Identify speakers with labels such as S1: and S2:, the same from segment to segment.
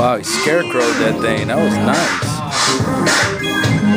S1: Wow, he scarecrowed that thing. That was nice.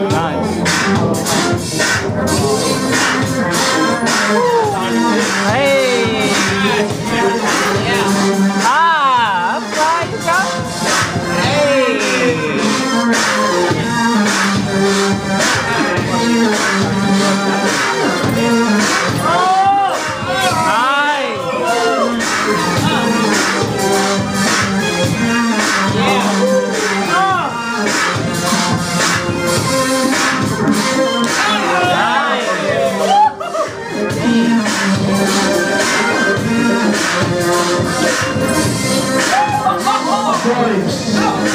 S2: Nice.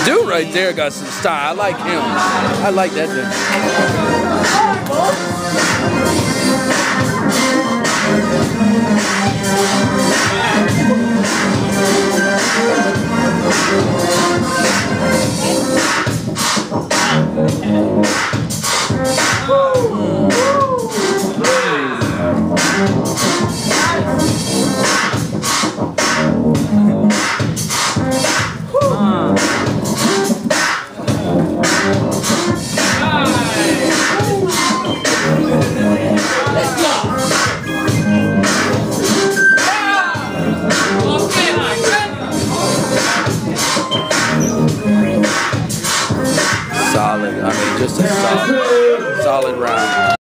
S1: Dude right there got some style. I like him. I like that dude. Solid. I mean, just a solid, solid round.